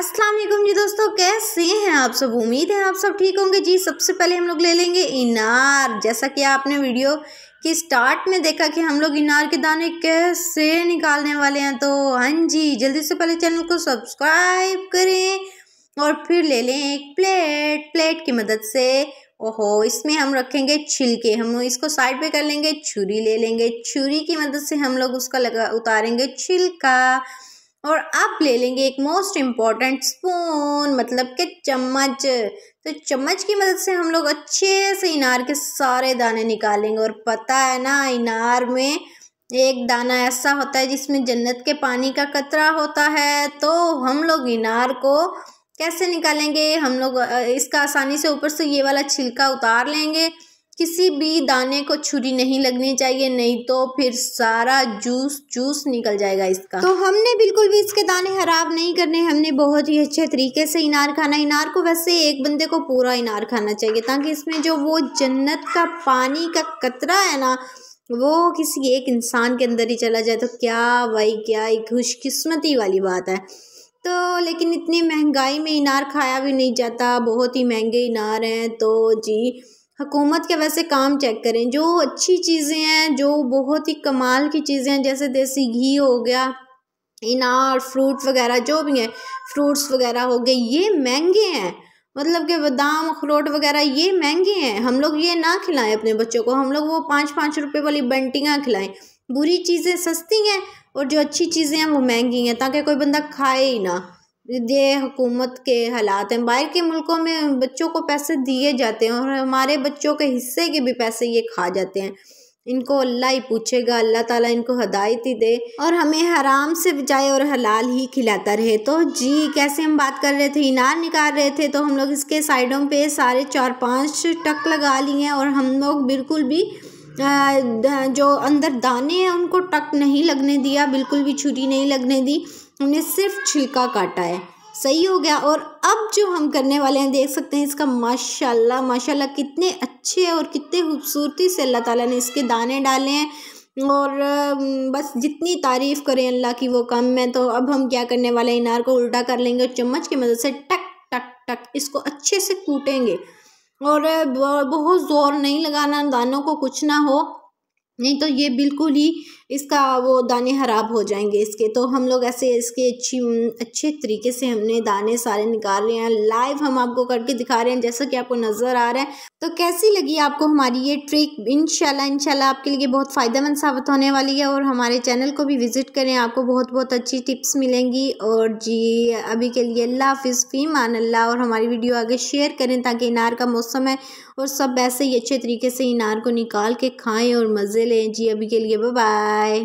अस्सलाम वालेकुम जी दोस्तों, कैसे हैं आप सब? उम्मीद है आप सब ठीक होंगे। जी, सबसे पहले हम लोग ले लेंगे इनार। जैसा कि आपने वीडियो की स्टार्ट में देखा कि हम लोग इनार के दाने कैसे निकालने वाले हैं तो हाँ जी, जल्दी से पहले चैनल को सब्सक्राइब करें और फिर ले लें एक प्लेट। प्लेट की मदद से, ओहो, इसमें हम रखेंगे छिलके। हम इसको साइड पे कर लेंगे, छुरी ले लेंगे। छुरी की मदद से हम लोग उसका लगा, उतारेंगे छिलका। और अब ले लेंगे एक मोस्ट इंपॉर्टेंट स्पून मतलब कि चम्मच। तो चम्मच की मदद से हम लोग अच्छे से इनार के सारे दाने निकालेंगे और पता है ना, इनार में एक दाना ऐसा होता है जिसमें जन्नत के पानी का कतरा होता है। तो हम लोग इनार को कैसे निकालेंगे? हम लोग इसका आसानी से ऊपर से ये वाला छिलका उतार लेंगे। किसी भी दाने को छुरी नहीं लगनी चाहिए, नहीं तो फिर सारा जूस जूस निकल जाएगा इसका। तो हमने बिल्कुल भी इसके दाने खराब नहीं करने, हमने बहुत ही अच्छे तरीके से इनार खाना, इनार को वैसे एक बंदे को पूरा इनार खाना चाहिए, ताकि इसमें जो वो जन्नत का पानी का कतरा है ना, वो किसी एक इंसान के अंदर ही चला जाए तो क्या भाई, क्या एक खुशकिस्मती वाली बात है। तो लेकिन इतनी महँगाई में इनार खाया भी नहीं जाता, बहुत ही महँगे इनार हैं तो जी हुकूमत के वैसे काम चेक करें। जो अच्छी चीज़ें हैं, जो बहुत ही कमाल की चीज़ें हैं, जैसे देसी घी हो गया, इनार फ्रूट वगैरह, जो भी हैं फ्रूट्स वगैरह हो गए, ये महँगे हैं। मतलब कि बादाम, अखरोट वगैरह, ये महँगे हैं। हम लोग ये ना खिलाएँ अपने बच्चों को। हम लोग वो पाँच पाँच रुपए वाली बंटियाँ खिलाएँ। बुरी चीज़ें सस्ती हैं और जो अच्छी चीज़ें हैं, वो महँगी हैं, ताकि कोई बंदा खाए ही ना। ये हुकूमत के हालात हैं। बाहर के मुल्कों में बच्चों को पैसे दिए जाते हैं और हमारे बच्चों के हिस्से के भी पैसे ये खा जाते हैं। इनको अल्लाह ही पूछेगा, अल्लाह ताला इनको हदायत ही दे और हमें हराम से बचाए और हलाल ही खिलाता रहे। तो जी, कैसे हम बात कर रहे थे, इनार निकाल रहे थे तो हम लोग इसके साइडों पे सारे चार पाँच टक लगा लिए हैं और हम लोग बिल्कुल भी जो अंदर दाने हैं, उनको टक नहीं लगने दिया, बिल्कुल भी छुरी नहीं लगने दी। हमने सिर्फ़ छिलका काटा है। सही हो गया और अब जो हम करने वाले हैं, देख सकते हैं इसका माशाल्लाह माशाल्लाह कितने अच्छे और कितने खूबसूरती से अल्लाह ताला ने इसके दाने डाले हैं। और बस जितनी तारीफ़ करें अल्लाह की वो कम है। तो अब हम क्या करने वाले हैं? इनार को उल्टा कर लेंगे और चम्मच की मदद से टक टक टक इसको अच्छे से कूटेंगे। और बहुत ज़ोर नहीं लगाना, दानों को कुछ ना हो। नहीं तो ये बिल्कुल ही इसका वो दाने ख़राब हो जाएँगे इसके। तो हम लोग ऐसे इसके अच्छी, अच्छे तरीके से हमने दाने सारे निकाल रहे हैं। लाइव हम आपको करके दिखा रहे हैं, जैसा कि आपको नज़र आ रहा है। तो कैसी लगी आपको हमारी ये ट्रिक इनशाला इनशाला आपके लिए बहुत फ़ायदेमंद साबित होने वाली है और हमारे चैनल को भी विज़िट करें। आपको बहुत बहुत अच्छी टिप्स मिलेंगी। और जी, अभी के लिए अल्लाह हाफिज़ फ़ी मान अल्लाह। और हमारी वीडियो आगे शेयर करें ताकि इनार का मौसम है और सब ऐसे ही अच्छे तरीके से इनार को निकाल के खाएँ और मज़े लें जी अभी के लिए बाय